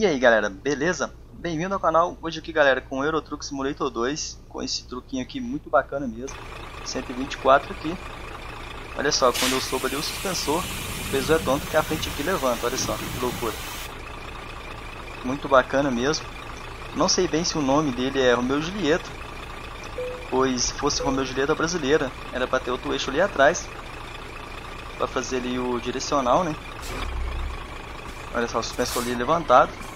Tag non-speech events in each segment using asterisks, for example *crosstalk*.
E aí galera, beleza? Bem-vindo ao canal, hoje aqui galera com o Euro Truck Simulator 2 Com esse truquinho aqui muito bacana mesmo. 124 aqui. Olha só, quando eu soube ali o suspensor O peso é tonto que a frente aqui levanta, olha só, que loucura. Muito bacana mesmo. Não sei bem se o nome dele é Romeu Julieta Pois se fosse Romeu Julieta brasileira Era para ter outro eixo ali atrás Para fazer ali o direcional, né? Olha só, o suspensor ali levantado.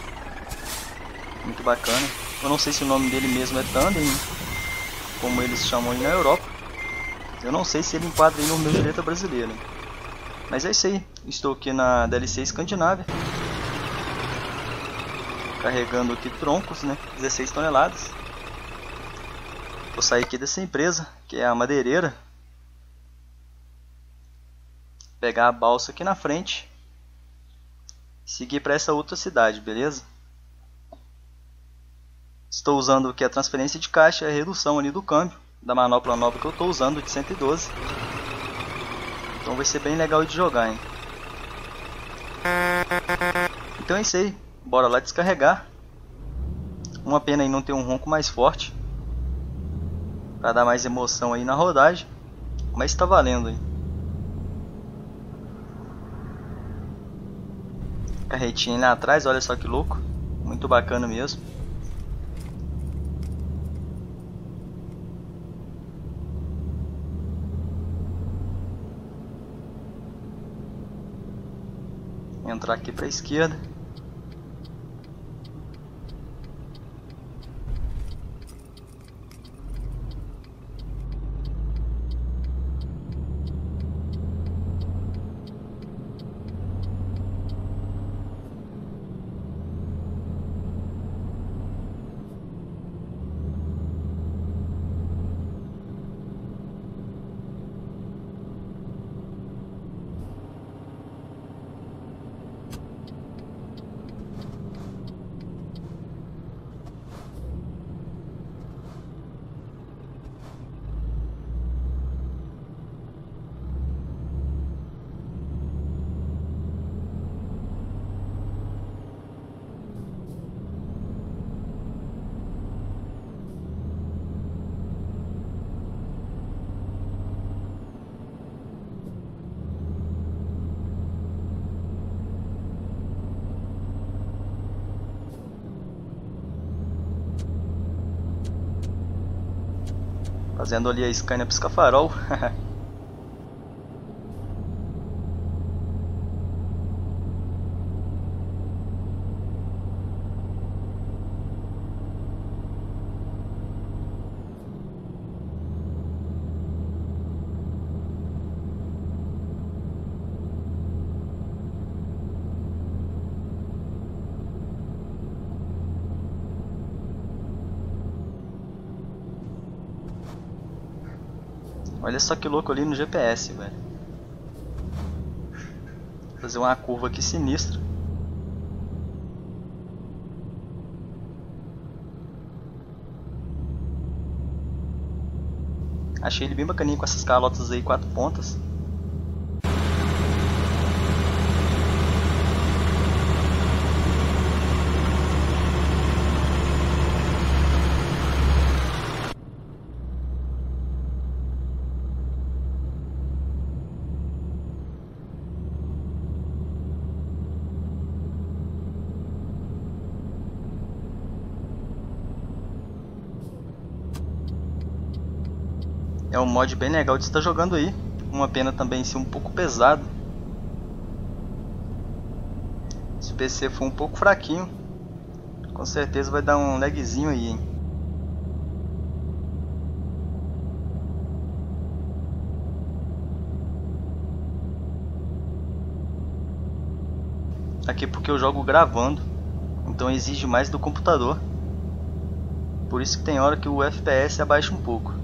Muito bacana. Eu não sei se o nome dele mesmo é Tandem, como eles chamam na Europa. Eu não sei se ele enquadra no meu direito brasileiro. Mas é isso aí. Estou aqui na DLC Escandinávia. Carregando aqui troncos, né? 16 toneladas. Vou sair aqui dessa empresa, que é a madeireira. Pegar a balsa aqui na frente seguir para essa outra cidade, beleza? Estou usando aqui a transferência de caixa e a redução ali do câmbio da manopla nova que eu estou usando de 112. Então vai ser bem legal de jogar, hein? Então é isso aí, bora lá descarregar. Uma pena aí não ter um ronco mais forte. Para dar mais emoção aí na rodagem. Mas está valendo, hein? carretinha lá atrás, olha só que louco. Muito bacana mesmo. Entrar aqui para a esquerda. Fazendo ali a Scania pisca-farol. *laughs* Olha só que louco ali no GPS, velho. Fazer uma curva aqui sinistra. Achei ele bem bacaninho com essas calotas aí, quatro pontas. É um mod bem legal de estar jogando aí. Uma pena também ser um pouco pesado. Se o PC for um pouco fraquinho, com certeza vai dar um lagzinho aí, hein? Aqui porque eu jogo gravando, então exige mais do computador. Por isso que tem hora que o FPS abaixa um pouco.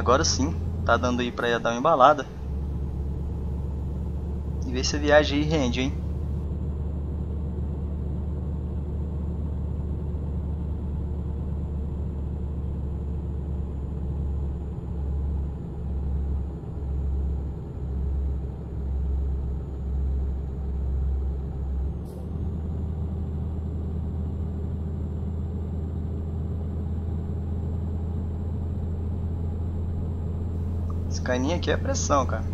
Agora sim, tá dando aí pra dar uma embalada. E ver se a viagem aí rende, hein? Esse caninho aqui é pressão, cara.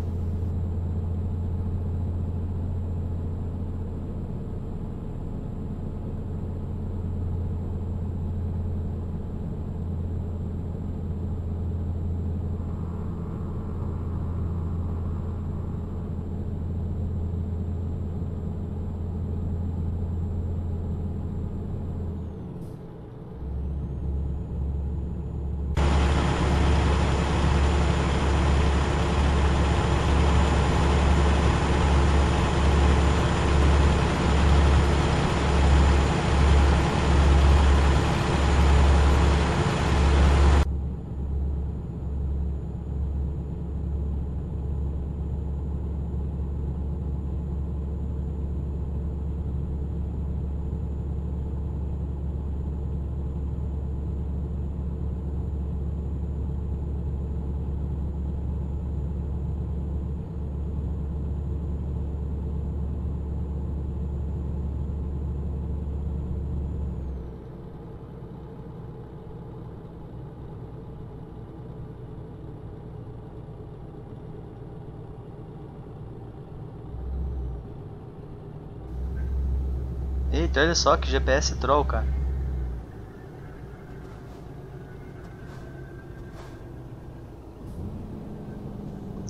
Eita, olha só que GPS troll, cara.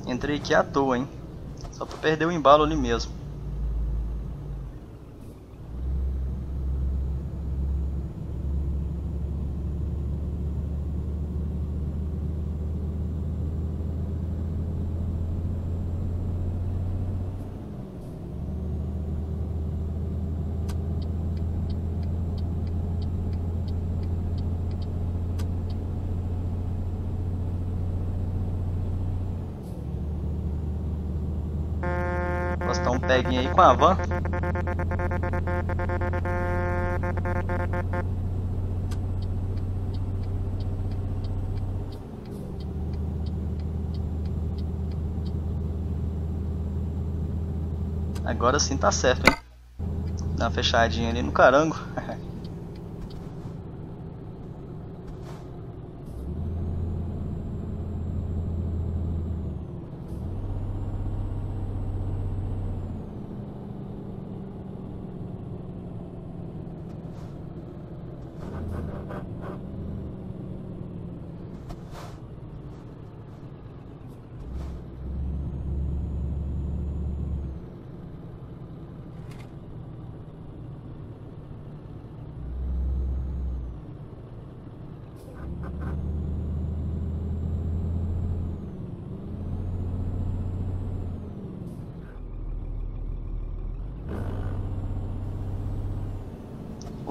Entrei aqui à toa, hein. Só pra perder o embalo ali mesmo. Posso dar peguinho aí com a van. Agora sim tá certo, hein? Dá uma fechadinha ali no carango. *laughs*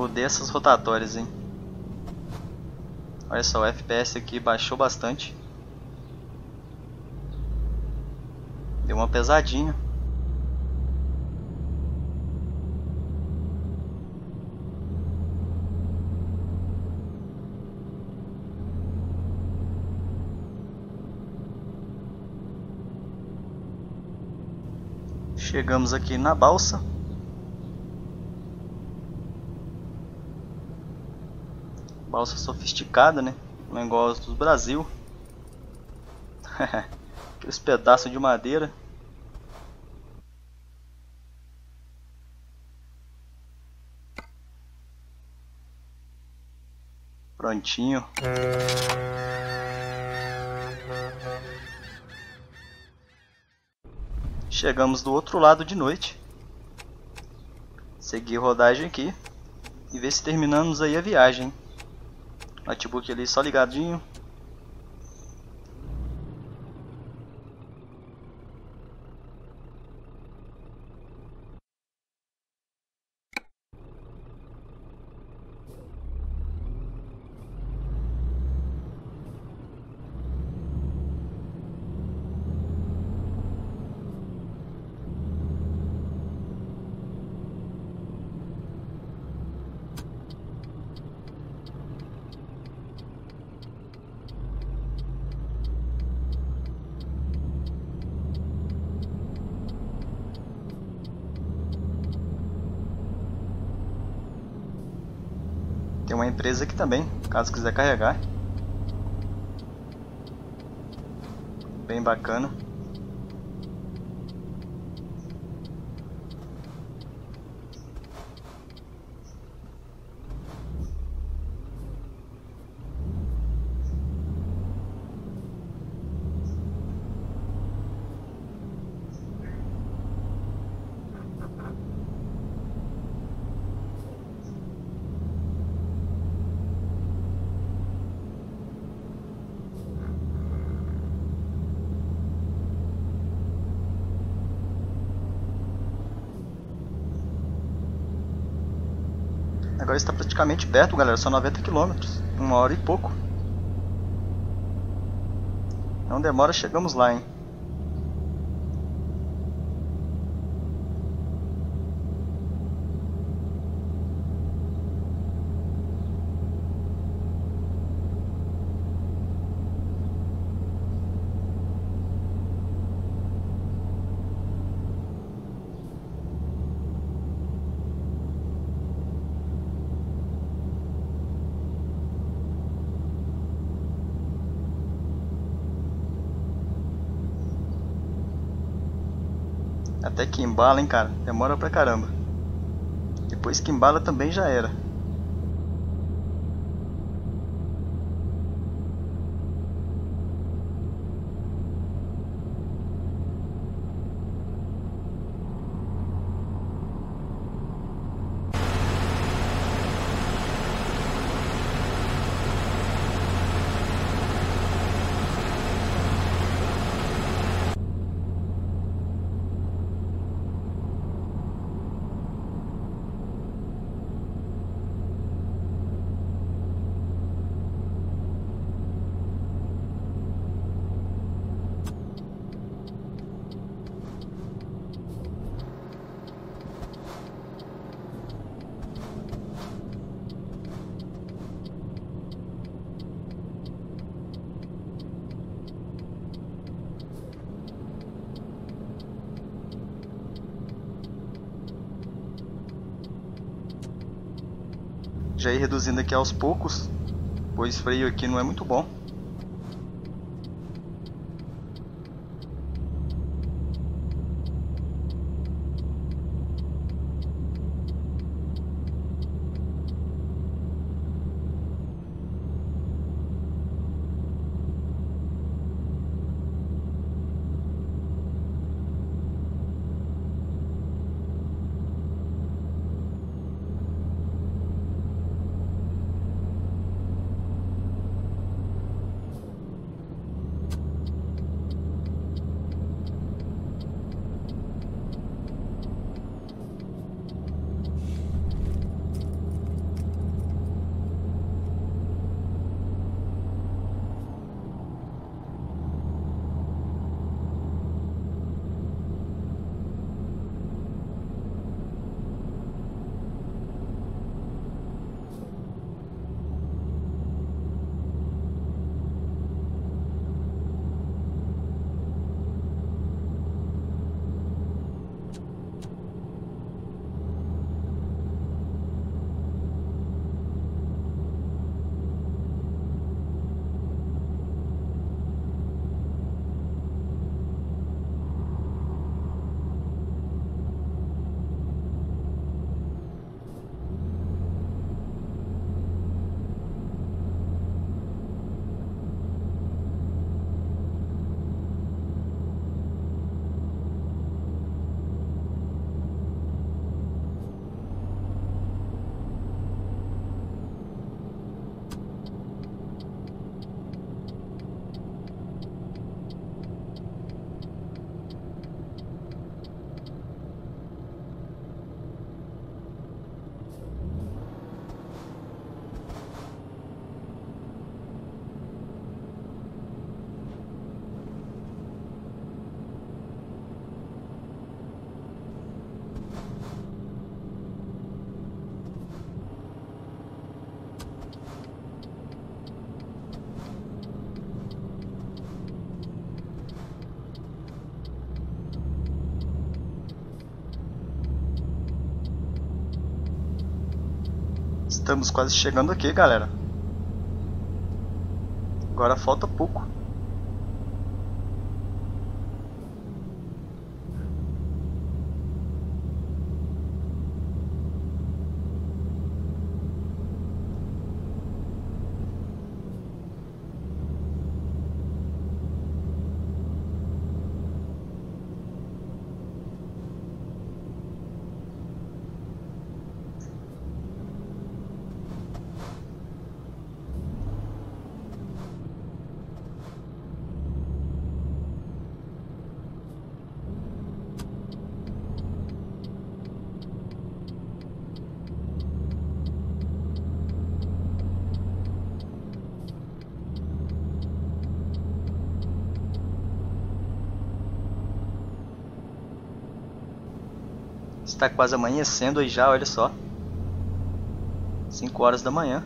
Odeio essas rotatórias, hein? Olha só, o FPS aqui baixou bastante. Deu uma pesadinha. Chegamos aqui na balsa. Balsa sofisticada, né? Igual as do Brasil. *laughs* Aqueles pedaços de madeira. Prontinho. Chegamos do outro lado de noite. Seguir rodagem aqui. E ver se terminamos aí a viagem. Notebook ali só ligadinho. Tem uma empresa aqui também, caso quiser carregar. Bem bacana. Agora está praticamente perto, galera. Só 90 km. Uma hora e pouco. Não demora, chegamos lá, hein. Até que embala, hein, cara. Demora pra caramba. Depois que embala também já era. Já ir reduzindo aqui aos poucos, pois freio aqui não é muito bom. Estamos quase chegando aqui, galera. Agora falta pouco. Está quase amanhecendo aí já, olha só. 5 horas da manhã.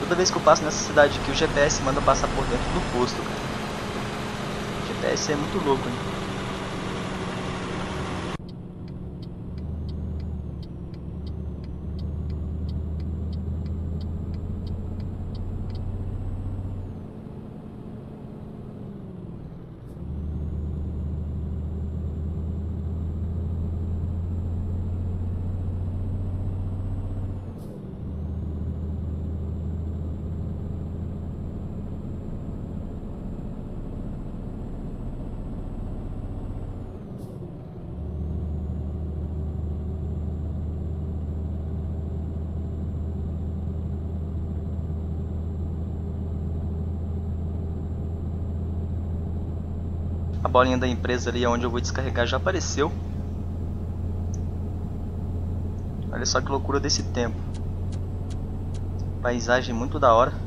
Toda vez que eu passo nessa cidade aqui, o GPS manda passar por dentro do posto, cara. O GPS é muito louco, né? A bolinha da empresa ali onde eu vou descarregar já apareceu. Olha só que loucura desse tempo. Paisagem muito da hora.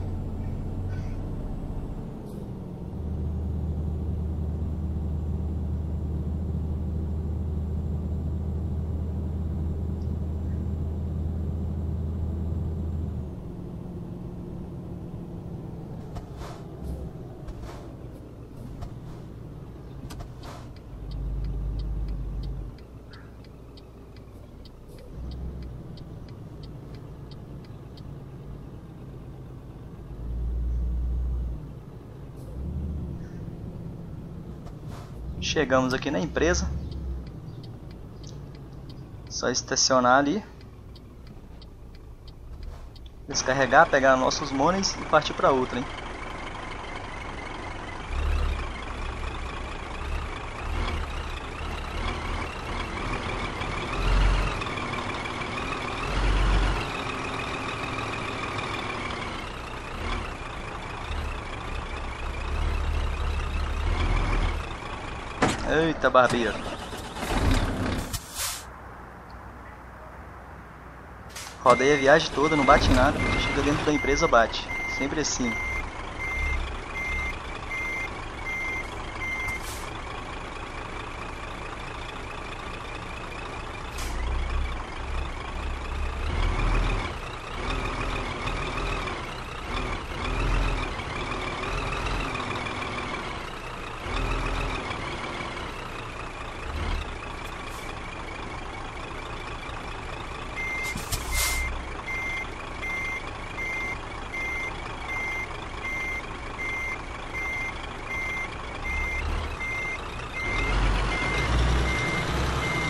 Chegamos aqui na empresa. Só estacionar ali. Descarregar, pegar nossos monies e partir para outra, hein? Eita, barbeiro. Rodei a viagem toda, não bate nada. Chega dentro da empresa, bate. Sempre assim.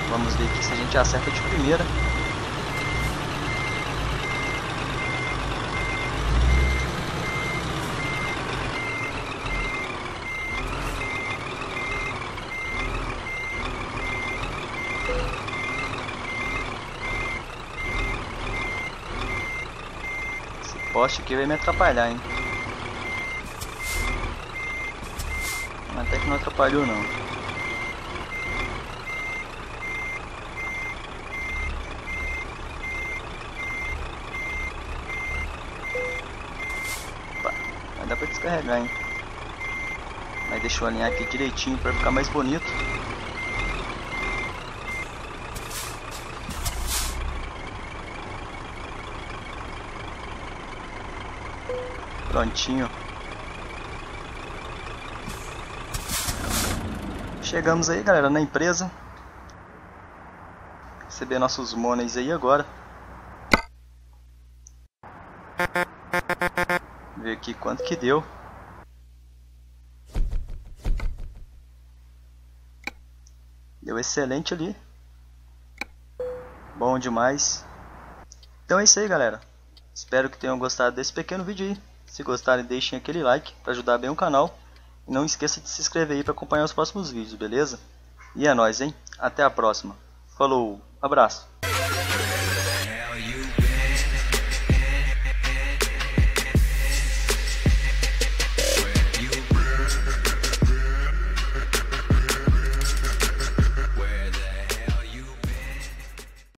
Vamos ver aqui se a gente acerta de primeira. Esse poste aqui vai me atrapalhar, hein? Até que não atrapalhou não. Descarregar, hein? Mas deixa eu alinhar aqui direitinho pra ficar mais bonito. Prontinho. Chegamos aí, galera, na empresa. receber nossos monies aí agora. Ver aqui quanto que deu. Deu excelente ali. Bom demais. Então é isso aí, galera. Espero que tenham gostado desse pequeno vídeo aí. Se gostarem, deixem aquele like para ajudar bem o canal. E não esqueça de se inscrever aí para acompanhar os próximos vídeos, beleza? E é nóis, hein? Até a próxima. Falou, abraço.